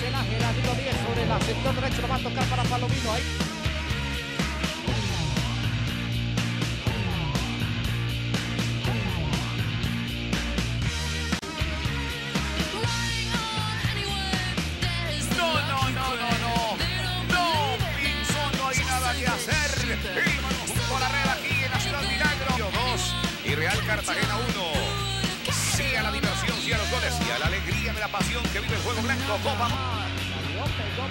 José Nájera, número 10 sobre el sector derecho, lo va a tocar para Palomino ahí. No, no, no, no, no. No, Pinzón, no hay nada que hacer. Y junto a la red aquí en la Ciudad Milagro. 2 y Real Cartagena 1. Sí a la diversión, sí a los goles, sí a la alegría de la pasión que vive el juego blanco. Copa Mar.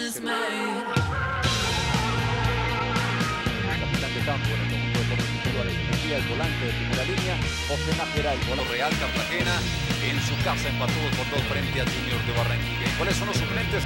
Is made. capitán de campo en el conjunto de Torres Individuales de Mejía, el volante de primera línea, José Nájera, el volante. Real Cartagena en su casa empató por dos frente a Junior de Barranquilla. ¿Y cuáles son los suplentes?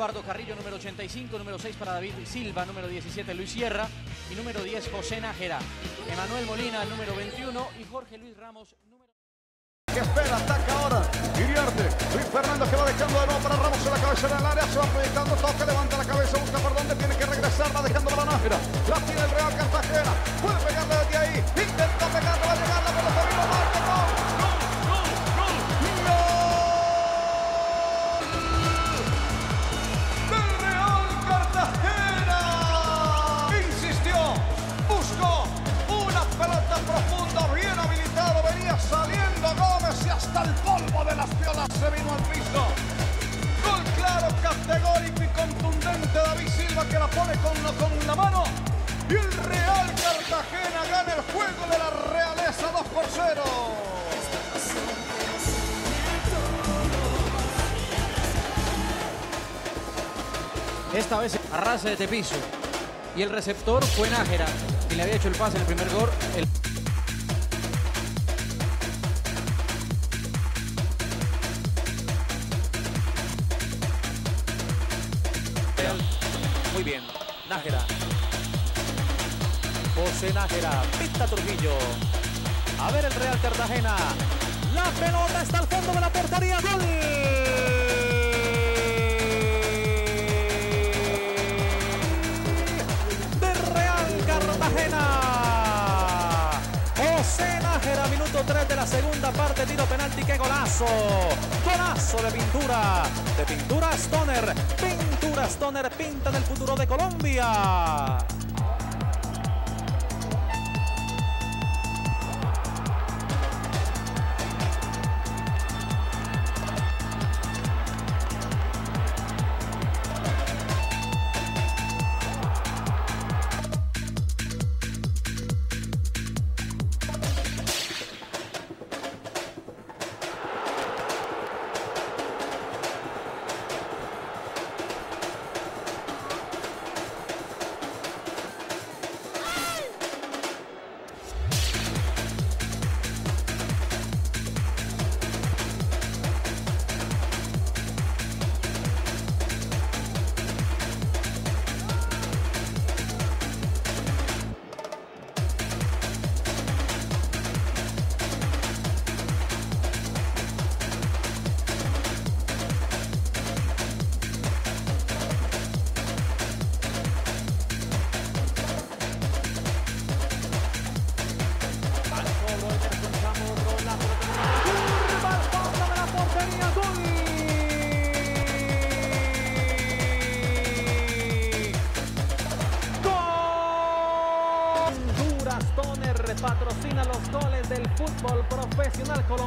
Eduardo Carrillo, número 85, número 6 para David Silva, número 17 Luis Sierra y número 10 José Nájera. Emanuel Molina, número 21 y Jorge Luis Ramos, número... que espera, ataca ahora, Iriarte, Luis Fernando que va dejando de nuevo para Ramos en la cabeza del área, se va proyectando, toca, levanta la cabeza, busca por dónde. Tiene que regresar, va dejando para Nájera, la tiene el Real Cartagena, puede pegarle desde ahí, el Cartagena gana el juego de la realeza 2 por 0. Esta vez arrasa de piso. Y el receptor fue Nájera, quien le había hecho el pase en el primer gol. Muy bien, Nájera. José Nájera, Pita Trujillo. A ver el Real Cartagena. La pelota está al fondo de la portería. ¡Gol! De Real Cartagena. José Nájera, minuto 3 de la segunda parte, tiro penalti, qué golazo. Golazo de pintura, de pintura Stoner. Pintura Stoner pinta del futuro de Colombia.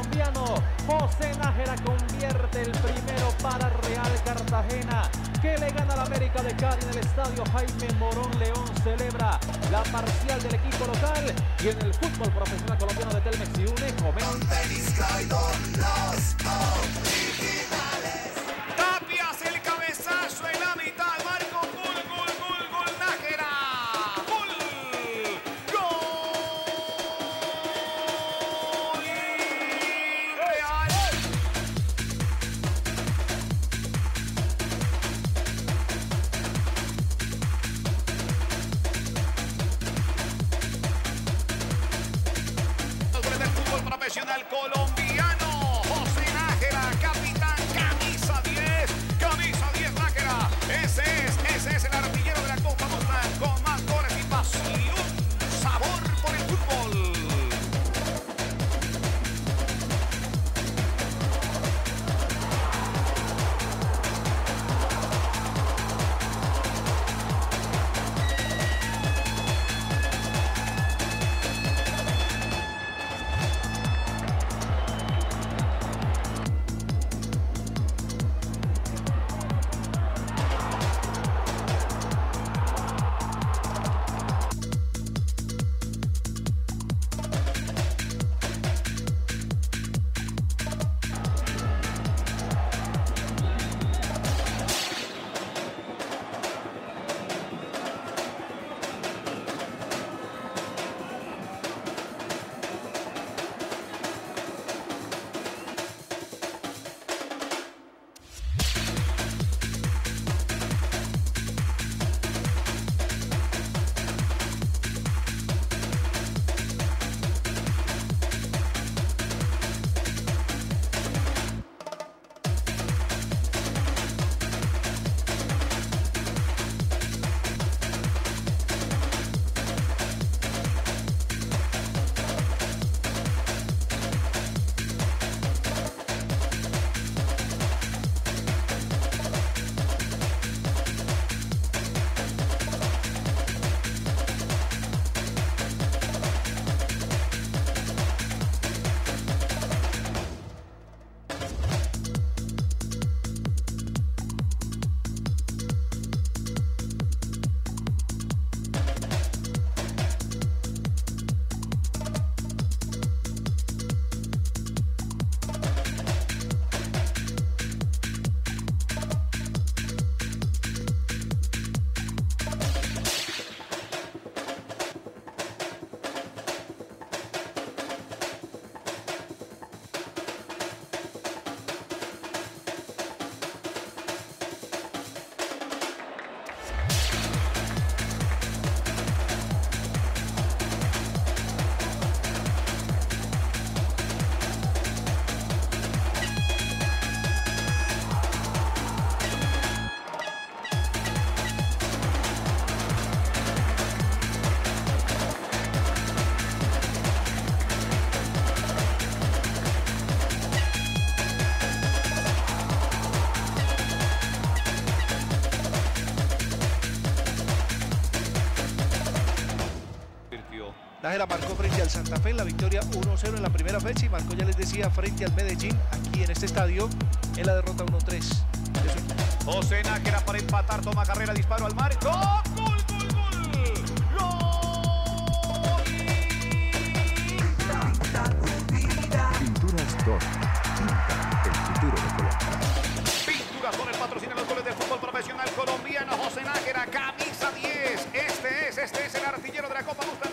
Colombiano. José Nájera convierte el primero para Real Cartagena, que le gana al América de Cali en el estadio Jaime Morón León. Celebra la parcial del equipo local y en el fútbol profesional colombiano de Telmex y UNE comenta. Nájera marcó frente al Santa Fe en la victoria 1-0 en la primera fecha y marcó, ya les decía, frente al Medellín aquí en este estadio en la derrota 1-3. de su equipo. José Nájera para empatar, toma carrera, disparo al marco. ¡Gol, gol, gol! ¡Gol! Pinturas Dor. Pinta el futuro de Colombia. Pinturas con el patrocinio de los goles del fútbol profesional colombiano. José Nájera, camisa 10. Este es, este es el artillero de la Copa Mustang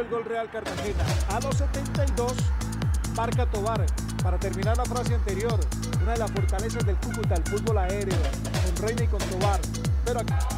el gol Real Cartagena. A los 72 marca Tobar. Para terminar la frase anterior, una de las fortalezas del Cúcuta, el fútbol aéreo, con Reina y con Tobar. Pero aquí...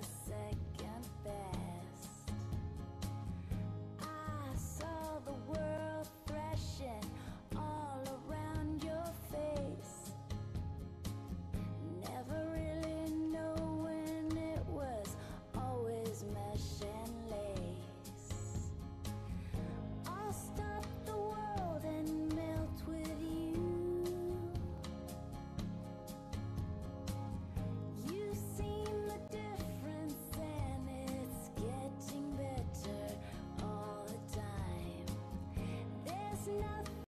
second best.